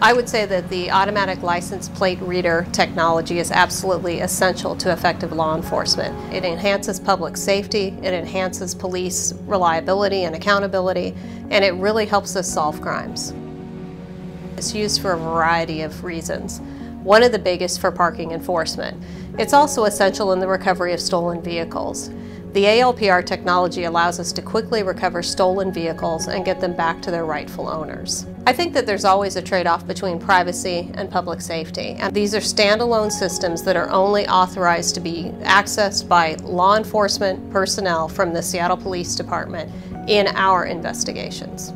I would say that the automatic license plate reader technology is absolutely essential to effective law enforcement. It enhances public safety, it enhances police reliability and accountability, and it really helps us solve crimes. It's used for a variety of reasons. One of the biggest for parking enforcement. It's also essential in the recovery of stolen vehicles. The ALPR technology allows us to quickly recover stolen vehicles and get them back to their rightful owners. I think that there's always a trade-off between privacy and public safety. And these are standalone systems that are only authorized to be accessed by law enforcement personnel from the Seattle Police Department in our investigations.